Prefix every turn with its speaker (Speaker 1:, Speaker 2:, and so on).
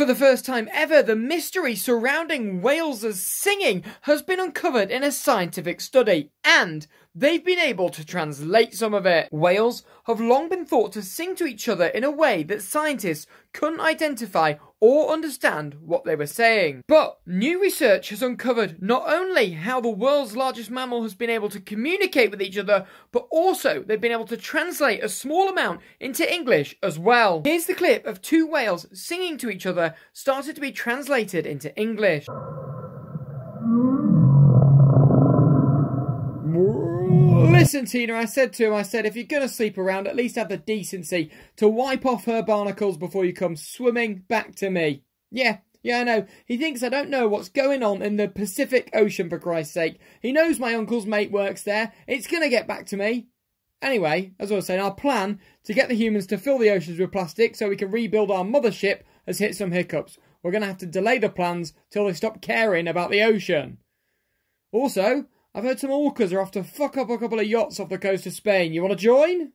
Speaker 1: For the first time ever, the mystery surrounding whales' singing has been uncovered in a scientific study, and they've been able to translate some of it. Whales have long been thought to sing to each other in a way that scientists couldn't identify or understand what they were saying. But new research has uncovered not only how the world's largest mammal has been able to communicate with each other, but also they've been able to translate a small amount into English as well. Here's the clip of two whales singing to each other started to be translated into English. Listen, Tina, I said to him, I said, if you're going to sleep around, at least have the decency to wipe off her barnacles before you come swimming back to me. Yeah, yeah, I know. He thinks I don't know what's going on in the Pacific Ocean, for Christ's sake. He knows my uncle's mate works there. It's going to get back to me. Anyway, as I was saying, our plan to get the humans to fill the oceans with plastic so we can rebuild our mothership has hit some hiccups. We're going to have to delay the plans till they stop caring about the ocean. Also, I've heard some orcas are off to fuck up a couple of yachts off the coast of Spain. You want to join?